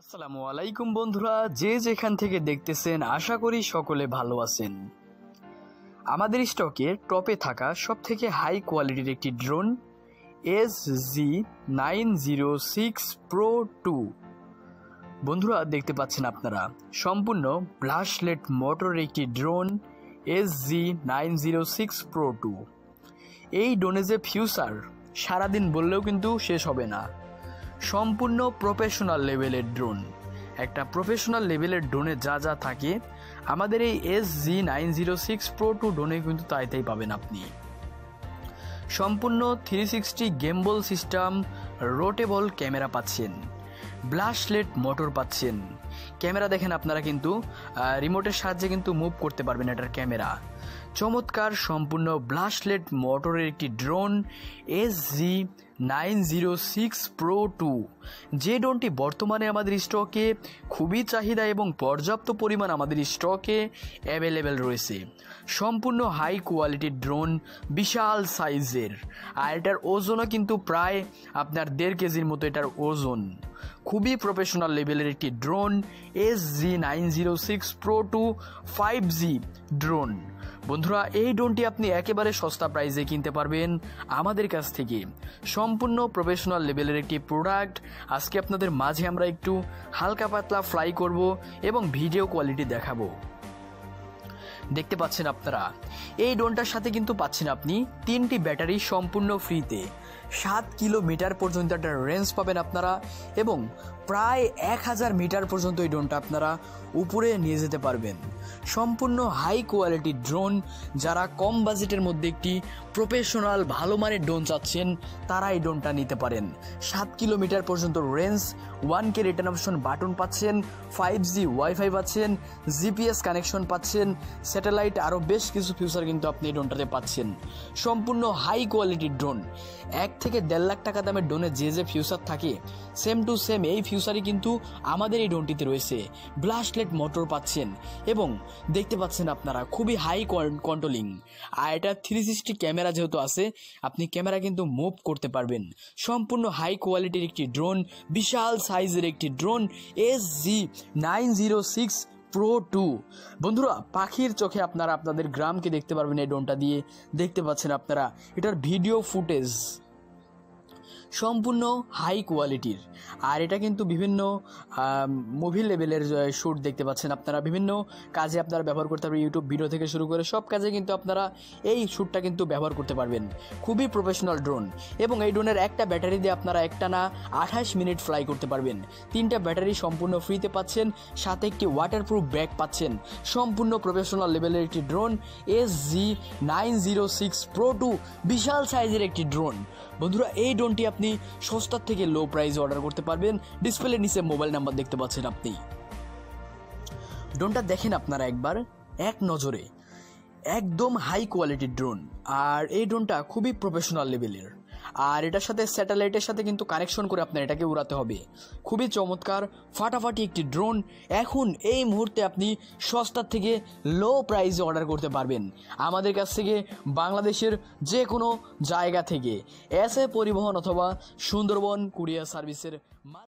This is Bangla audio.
আসসালামু আলাইকুম বন্ধুরা, যে যেখান থেকে দেখতেছেন আশা করি সকলে ভালো আছেন। আমাদের স্টকে টপে থাকা সব থেকে হাই কোয়ালিটির একটি drone S G nine zero six pro two বন্ধুরা, দেখতে পাচ্ছেন আপনারা, সম্পূর্ণ ব্লাশলেট মোটরের একটি drone S G nine zero six pro two এই ড্রোনে যে ফিউচার সারাদিন বললেও কিন্তু শেষ হবে না। সম্পূর্ণ প্রফেশনাল লেভেলের ড্রোন একটা প্রফেশনাল লেভেলের ড্রোনে যা যা থাকে, আমাদের এই S G nine zero six pro two ড্রোনে কিন্তু তাই তাই পাবেন আপনি। সম্পূর্ণ three sixty gimbal system rotatable camera পাচ্ছেন ব্লাশলেট মোটর পাচ্ছেন। ক্যামেরা দেখেন আপনারা কিন্তু রিমোটের সাহায্যে কিন্তু মুভ করতে পারবেন এটার ক্যামেরা চমৎকার সম্পূর্ণ ব্লাশলেট মোটরের একটি drone S G nine zero six pro two যে ড্রোনটি বর্তমানে আমাদের স্টকে খুবই চাহিদা এবং পর্যাপ্ত পরিমাণ আমাদের স্টকে অ্যাভেলেবেল রয়েছে। সম্পূর্ণ হাই কোয়ালিটির ড্রোন বিশাল সাইজের। আর এটার ওজনও কিন্তু প্রায় আপনার দেড় কেজির মতো এটার ওজন। খুবই প্রফেশনাল লেভেলের একটি drone S G nine zero six pro two five G drone. বন্ধুরা, এই ড্রোনটি আপনি একেবারে সস্তা প্রাইসে কিনতে পারবেন আমাদের কাছ থেকে। সম্পূর্ণ প্রফেশনাল লেভেলের একটি প্রোডাক্ট। আজকে আপনাদের মাঝে আমরা একটু হালকা পাতলা ফ্লাই করব এবং ভিডিও কোয়ালিটি দেখাবো। দেখতে পাচ্ছেন আপনারা, এই ড্রোনটার সাথে কিন্তু পাচ্ছেন আপনি তিনটি ব্যাটারি সম্পূর্ণ ফ্রিতে সাত কিলোমিটার পর্যন্ত একটা রেঞ্জ পাবেন আপনারা এবং প্রায় এক হাজার মিটার পর্যন্ত এই ড্রোনটা আপনারা উপরে নিয়ে যেতে পারবেন। সম্পূর্ণ হাই কোয়ালিটির ড্রোন যারা কম বাজেটের মধ্যে একটি প্রফেশনাল ভালো মানের ড্রোন চাচ্ছেন, তারা এই ড্রোনটা নিতে পারেন। সাত কিলোমিটার পর্যন্ত range one key return option button পাচ্ছেন ফাইভ জি ওয়াইফাই পাচ্ছেন জিপিএস কানেকশন পাচ্ছেন স্যাটেলাইট আরও বেশ কিছু ফিউচার কিন্তু আপনি এই ড্রোনটাতে পাচ্ছেন। সম্পূর্ণ হাই কোয়ালিটির ড্রোন এক থেকে দেড় লাখ টাকা দামের ড্রোনে যে যে ফিউচার থাকে সেম টু সেম এই ফিউচারই কিন্তু আমাদের এই ড্রোনটিতে রয়েছে। ব্লাস্টলেট মোটর পাচ্ছেন এবং দেখতে পাচ্ছেন আপনারা, খুবই হাই কন্ট্রোলিং আর এটা থ্রি সিক্সটি ক্যামেরা যেহেতু আছে, আপনি ক্যামেরা কিন্তু মুভ করতে পারবেন। সম্পূর্ণ হাই কোয়ালিটির একটি ড্রোন বিশাল সাইজের একটি drone S G nine zero six pro two বন্ধুরা, পাখির চোখে আপনারা আপনাদের গ্রামকে দেখতে পারবেন এই ড্রোনটা দিয়ে। দেখতে পাচ্ছেন আপনারা, এটার ভিডিও ফুটেজ সম্পূর্ণ হাই কোয়ালিটির আর এটা কিন্তু বিভিন্ন মুভি লেভেলের শ্যুট দেখতে পাচ্ছেন আপনারা। বিভিন্ন কাজে আপনারা ব্যবহার করতে পারবেন। ইউটিউব ভিডিও থেকে শুরু করে সব কাজে কিন্তু আপনারা এই শ্যুটটা কিন্তু ব্যবহার করতে পারবেন। খুবই প্রফেশনাল ড্রোন এবং এই ড্রোনের একটা ব্যাটারি দিয়ে আপনারা একটা না আঠাশ মিনিট ফ্লাই করতে পারবেন। তিনটা ব্যাটারি সম্পূর্ণ ফ্রিতে পাচ্ছেন, সাথে একটি ওয়াটারপ্রুফ ব্যাগ পাচ্ছেন। সম্পূর্ণ প্রফেশনাল লেভেলের একটি drone S G nine zero six pro two বিশাল সাইজের একটি ড্রোন বন্ধুরা, এই ড্রোনটি আপনি সস্তার থেকে লো প্রাইসে অর্ডার করতে পারবেন। ডিসপ্লে নিচে মোবাইল নাম্বার দেখতে পাচ্ছেন আপনি। ড্রোনটা দেখেন আপনারা একবার, এক নজরে। একদম হাই কোয়ালিটির ড্রোন আর এই ড্রোনটা খুবই প্রফেশনাল লেভেলের আর এটার সাথে স্যাটেলাইটের সাথে কিন্তু কানেকশন করে আপনার এটাকে উড়াতে হবে। খুবই চমৎকার, ফাটাফাটি একটি ড্রোন এখন এই মুহূর্তে আপনি সস্তার থেকে লো প্রাইসে অর্ডার করতে পারবেন। আমাদের কাছ থেকে বাংলাদেশের যে কোনো জায়গা থেকে। এস এ পরিবহন অথবা সুন্দরবন কুরিয়ার সার্ভিসের